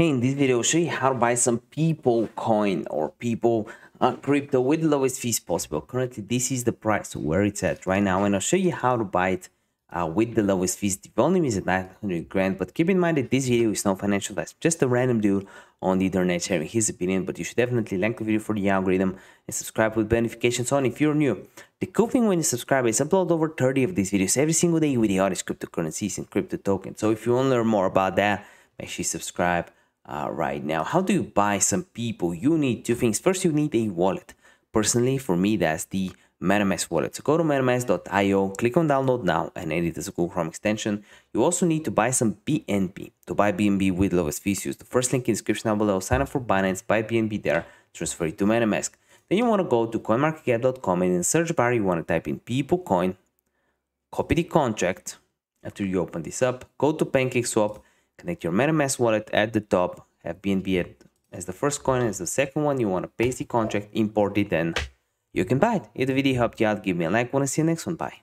Hey, in this video, I'll show you how to buy some Peepo coin or Peepo uh, crypto with the lowest fees possible. Currently, this is the price where it's at right now, and I'll show you how to buy it uh, with the lowest fees. The volume is at 900 grand, but keep in mind that this video is not financial advice, just a random dude on the internet sharing his opinion. But you should definitely like the video for the algorithm and subscribe with notifications on if you're new. The cool thing when you subscribe is I upload over 30 of these videos every single day with the hottest cryptocurrencies and crypto tokens. So if you want to learn more about that, make sure you subscribe uh, right now. How do you buy some Peepo? You need two things. First, you need a wallet. Personally, for me, that's the MetaMask wallet. So go to metamask.io, click on download now, and edit as a Google Chrome extension. You also need to buy some BNB. To buy BNB with lowest fees, use the first link in the description down below. Sign up for Binance, buy BNB there, transfer it to MetaMask. Then you want to go to coinmarketcap.com and in the search bar, you want to type in Peepo coin, copy the contract. After you open this up, go to PancakeSwap, connect your MetaMask wallet at the top, have BNB as the first coin, as the second one, you want to paste the contract, import it, and you can buy it. If the video helped you out, give me a like. Want to see you next one. Bye.